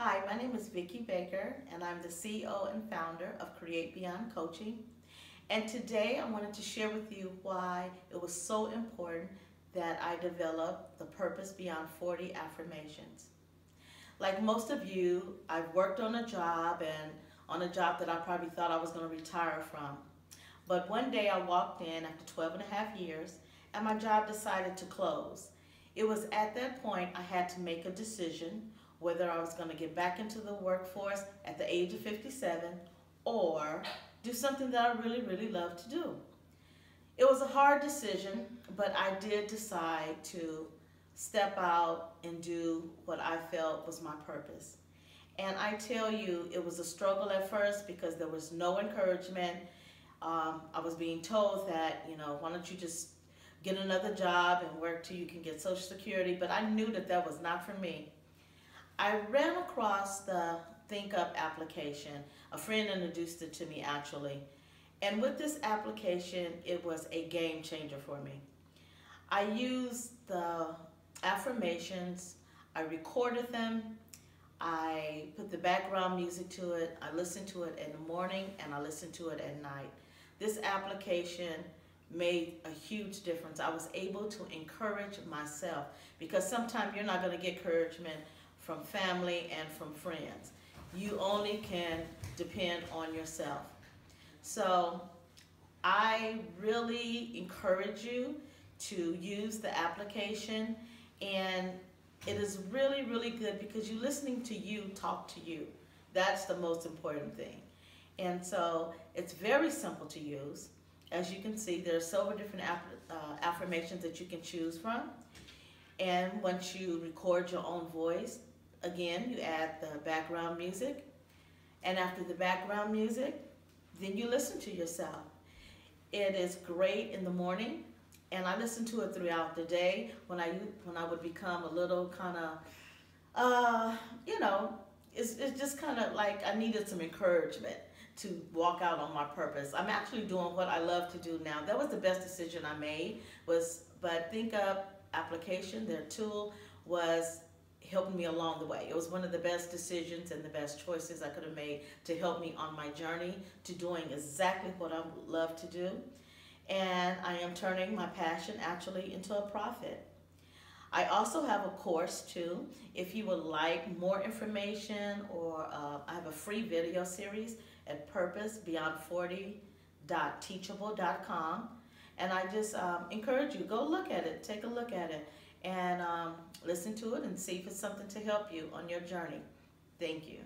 Hi, my name is Vicki Baker, and I'm the CEO and founder of Create Beyond Coaching. And today I wanted to share with you why it was so important that I develop the Purpose Beyond 40 affirmations. Like most of you, I've worked on a job and on a job that I probably thought I was going to retire from. But one day I walked in after 12 and a half years and my job decided to close. It was at that point I had to make a decision whether I was going to get back into the workforce at the age of 57 or do something that I really, really love to do. It was a hard decision, but I did decide to step out and do what I felt was my purpose. And I tell you, it was a struggle at first because there was no encouragement. Um, I was being told that, you know, why don't you just get another job and work till you can get Social Security, but I knew that that was not for me. I ran across the ThinkUp application. A friend introduced it to me actually. And with this application, it was a game changer for me. I used the affirmations, I recorded them, I put the background music to it, I listened to it in the morning, and I listened to it at night. This application made a huge difference. I was able to encourage myself because sometimes you're not going to get encouragement from family and from friends. You only can depend on yourself. So I really encourage you to use the application and it is really, really good because you're listening to you talk to you. That's the most important thing. And so it's very simple to use. As you can see, there are several different uh, affirmations that you can choose from. And once you record your own voice, again, you add the background music. And after the background music, then you listen to yourself. It is great in the morning, and I listen to it throughout the day when I when I would become a little kind of, uh, you know, it's, it's just kind of like I needed some encouragement to walk out on my purpose. I'm actually doing what I love to do now. That was the best decision I made was, but Think ThinkUp application, their tool was helping me along the way. It was one of the best decisions and the best choices I could have made to help me on my journey to doing exactly what I love to do. And I am turning my passion actually into a profit. I also have a course too. If you would like more information or uh, I have a free video series at purposebeyond40.teachable.com. And I just um, encourage you, go look at it, take a look at it, and um, listen to it and see if it's something to help you on your journey. Thank you.